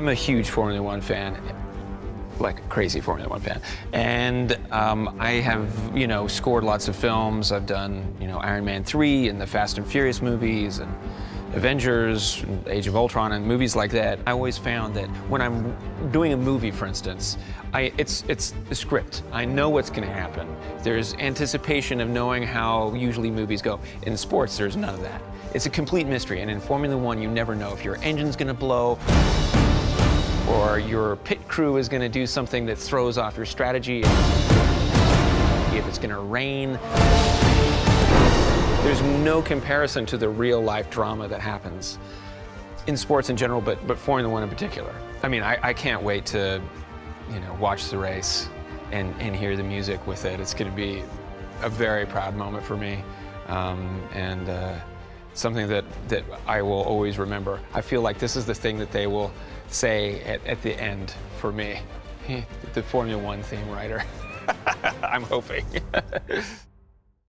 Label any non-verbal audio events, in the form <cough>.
I'm a huge Formula One fan, like a crazy Formula One fan. And um, I have, you know, scored lots of films. I've done, you know, Iron Man 3 and the Fast and Furious movies and Avengers, Age of Ultron, and movies like that. I always found that when I'm doing a movie, for instance, I, it's, it's the script. I know what's going to happen. There's anticipation of knowing how usually movies go. In sports, there's none of that. It's a complete mystery, and in Formula One, you never know if your engine's going to blow or your pit crew is going to do something that throws off your strategy, if it's going to rain. There's no comparison to the real life drama that happens in sports in general, but, but Formula One in particular. I mean, I, I can't wait to, you know, watch the race and, and hear the music with it. It's going to be a very proud moment for me. Um, and uh, something that, that I will always remember. I feel like this is the thing that they will say at, at the end for me. <laughs> the Formula One theme writer. <laughs> I'm hoping. <laughs>